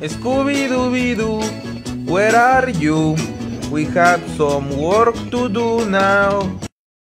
Scooby Dooby Doo, where are you? We have some work to do now.